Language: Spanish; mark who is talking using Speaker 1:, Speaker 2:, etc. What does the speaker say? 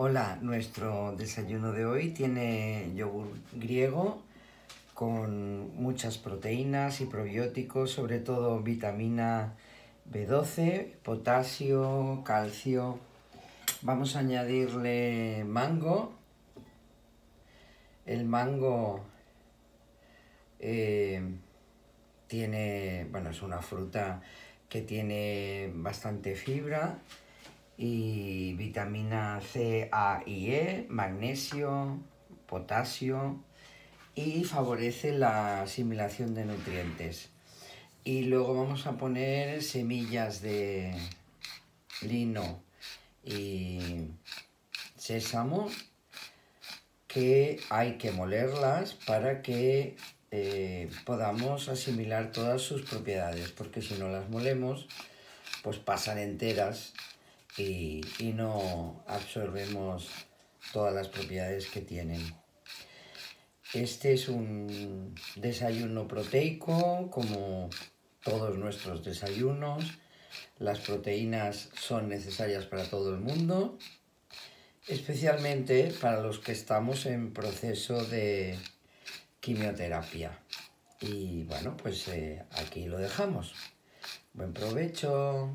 Speaker 1: Hola, nuestro desayuno de hoy tiene yogur griego con muchas proteínas y probióticos, sobre todo vitamina B12, potasio, calcio. Vamos a añadirle mango. El mango eh, tiene, bueno, es una fruta que tiene bastante fibra y vitamina C, A y E, magnesio, potasio y favorece la asimilación de nutrientes. Y luego vamos a poner semillas de lino y sésamo que hay que molerlas para que eh, podamos asimilar todas sus propiedades, porque si no las molemos, pues pasan enteras y, no absorbemos todas las propiedades que tienen. Este es un desayuno proteico, como todos nuestros desayunos. Las proteínas son necesarias para todo el mundo, especialmente para los que estamos en proceso de quimioterapia. Y bueno, pues eh, aquí lo dejamos. Buen provecho.